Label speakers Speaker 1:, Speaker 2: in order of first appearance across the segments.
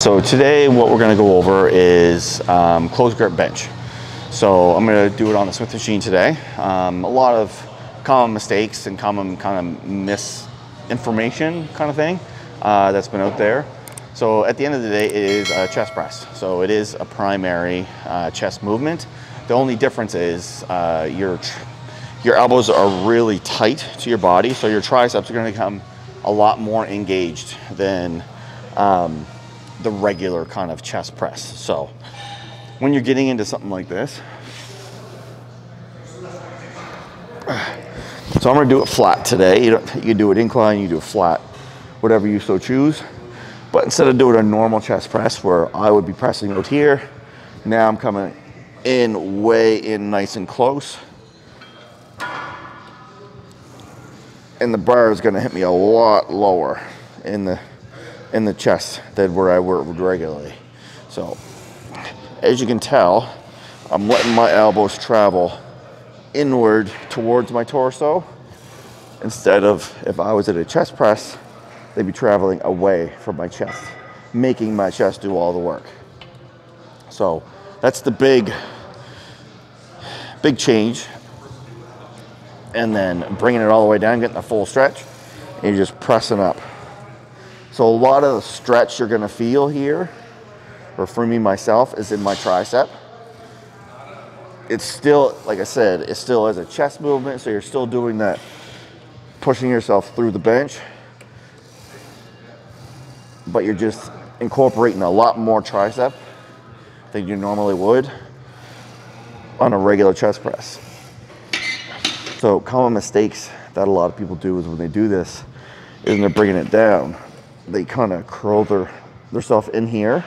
Speaker 1: So today what we're going to go over is um, closed grip bench. So I'm going to do it on the Smith machine today. Um, a lot of common mistakes and common kind of misinformation kind of thing uh, that's been out there. So at the end of the day, it is a chest press. So it is a primary uh, chest movement. The only difference is uh, your your elbows are really tight to your body, so your triceps are going to become a lot more engaged than um, the regular kind of chest press. So when you're getting into something like this, so I'm gonna do it flat today. You, you do it incline, you do it flat, whatever you so choose. But instead of doing a normal chest press where I would be pressing out here, now I'm coming in way in nice and close. And the bar is gonna hit me a lot lower in the in the chest than where I work regularly. So as you can tell, I'm letting my elbows travel inward towards my torso instead of if I was at a chest press, they'd be traveling away from my chest, making my chest do all the work. So that's the big, big change. And then bringing it all the way down, getting the full stretch, and you're just pressing up. So a lot of the stretch you're gonna feel here, or for me myself, is in my tricep. It's still, like I said, it still is a chest movement, so you're still doing that, pushing yourself through the bench, but you're just incorporating a lot more tricep than you normally would on a regular chest press. So common mistakes that a lot of people do is when they do this, is they're bringing it down they kind of curl their stuff in here.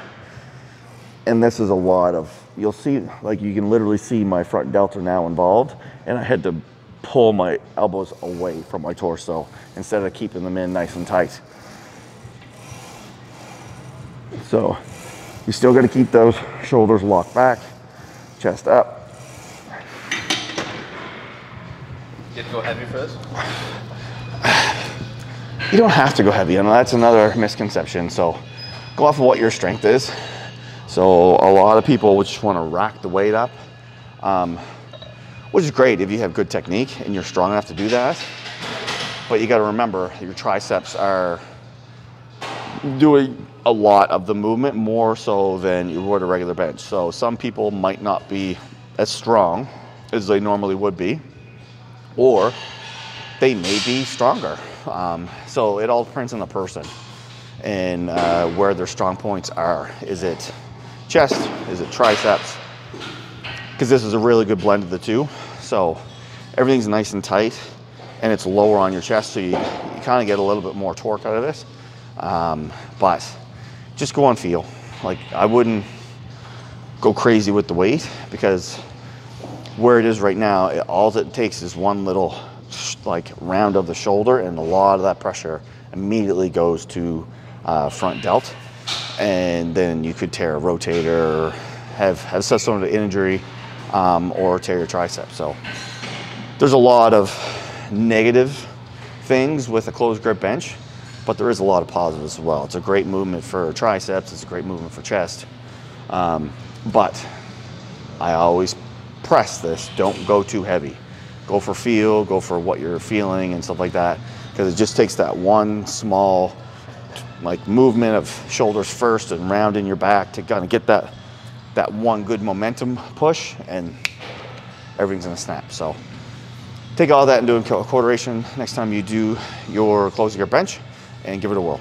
Speaker 1: And this is a lot of, you'll see, like you can literally see my front delta now involved. And I had to pull my elbows away from my torso instead of keeping them in nice and tight. So you still got to keep those shoulders locked back, chest up.
Speaker 2: Get to go heavy this?
Speaker 1: You don't have to go heavy. and that's another misconception. So go off of what your strength is. So a lot of people just want to rack the weight up, um, which is great if you have good technique and you're strong enough to do that. But you got to remember your triceps are doing a lot of the movement more so than you would a regular bench. So some people might not be as strong as they normally would be, or they may be stronger. Um, so it all depends on the person and uh, where their strong points are. Is it chest? Is it triceps? Because this is a really good blend of the two. So everything's nice and tight and it's lower on your chest. So you, you kind of get a little bit more torque out of this. Um, but just go on feel. Like I wouldn't go crazy with the weight because where it is right now, it, all it takes is one little like round of the shoulder and a lot of that pressure immediately goes to uh, front delt. And then you could tear a rotator have have some sort of injury um, or tear your tricep. So there's a lot of negative things with a closed grip bench but there is a lot of positives as well. It's a great movement for triceps it's a great movement for chest um, but i always press this don't go too heavy go for feel, go for what you're feeling and stuff like that. Because it just takes that one small like movement of shoulders first and round in your back to kind of get that that one good momentum push and everything's gonna snap. So take all that into consideration next time you do your closing your bench and give it a whirl.